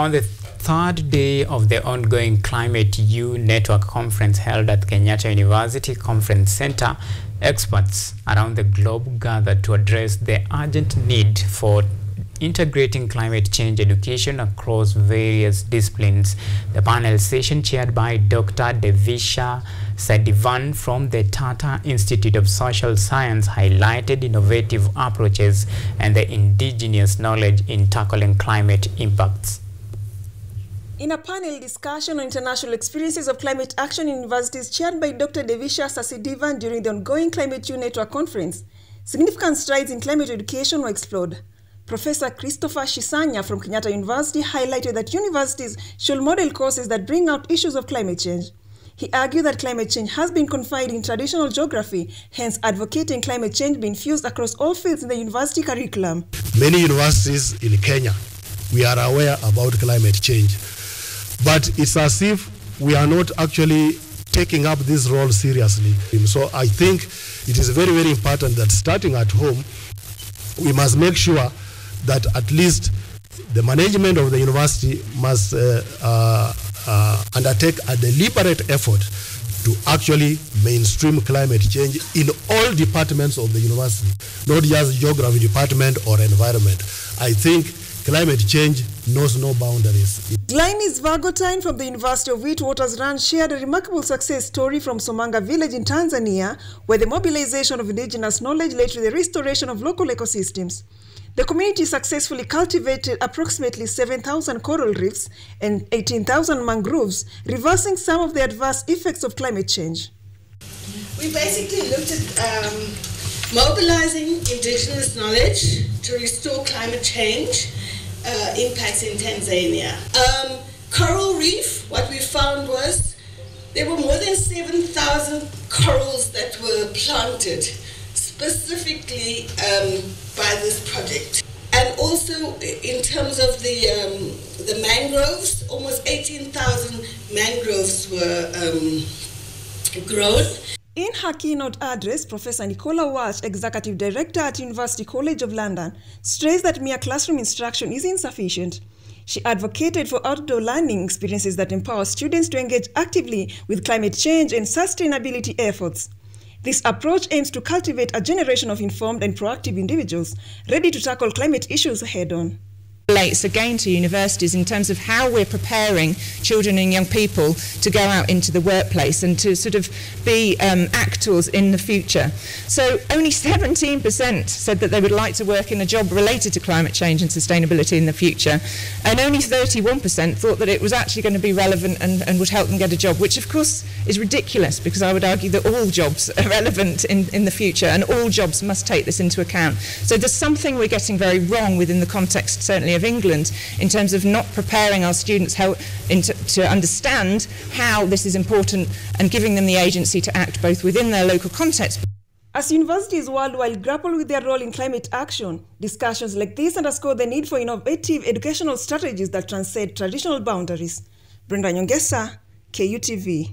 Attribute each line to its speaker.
Speaker 1: On the third day of the ongoing Climate U Network conference held at Kenyatta University Conference Center, experts around the globe gathered to address the urgent need for integrating climate change education across various disciplines. The panel session chaired by Dr. Devisha Sadivan from the Tata Institute of Social Science highlighted innovative approaches and the indigenous knowledge in tackling climate impacts.
Speaker 2: In a panel discussion on international experiences of climate action in universities chaired by Dr. Devisha Sasidivan during the ongoing Climate U Network conference, significant strides in climate education were explored. Professor Christopher Shisanya from Kenyatta University highlighted that universities should model courses that bring out issues of climate change. He argued that climate change has been confined in traditional geography, hence advocating climate change be infused across all fields in the university curriculum.
Speaker 3: Many universities in Kenya, we are aware about climate change, but it's as if we are not actually taking up this role seriously. So I think it is very, very important that starting at home, we must make sure that at least the management of the university must uh, uh, uh, undertake a deliberate effort to actually mainstream climate change in all departments of the university, not just geography department or environment. I think climate change knows no boundaries.
Speaker 2: Glynis Vargotine from the University of Witwatersrand shared a remarkable success story from Somanga village in Tanzania, where the mobilization of indigenous knowledge led to the restoration of local ecosystems. The community successfully cultivated approximately 7,000 coral reefs and 18,000 mangroves, reversing some of the adverse effects of climate change.
Speaker 4: We basically looked at um, mobilizing indigenous knowledge to restore climate change uh, impacts in Tanzania. Um, coral reef, what we found was there were more than 7,000 corals that were planted specifically um, by this project. And also in terms of the, um, the mangroves, almost 18,000 mangroves were um, grown.
Speaker 2: In her keynote address, Professor Nicola Walshe, Executive Director at University College of London, stressed that mere classroom instruction is insufficient. She advocated for outdoor learning experiences that empower students to engage actively with climate change and sustainability efforts. This approach aims to cultivate a generation of informed and proactive individuals ready to tackle climate issues head on
Speaker 5: relates again to universities in terms of how we're preparing children and young people to go out into the workplace and to sort of be um, actors in the future. So only 17% said that they would like to work in a job related to climate change and sustainability in the future, and only 31% thought that it was actually going to be relevant and, and would help them get a job, which of course is ridiculous because I would argue that all jobs are relevant in, in the future and all jobs must take this into account. So there's something we're getting very wrong within the context certainly of England in terms of not preparing our students how, to understand how this is important and giving them the agency to act both within their local context.
Speaker 2: As universities worldwide grapple with their role in climate action, discussions like this underscore the need for innovative educational strategies that transcend traditional boundaries. Brenda Nyongesa, KUTV.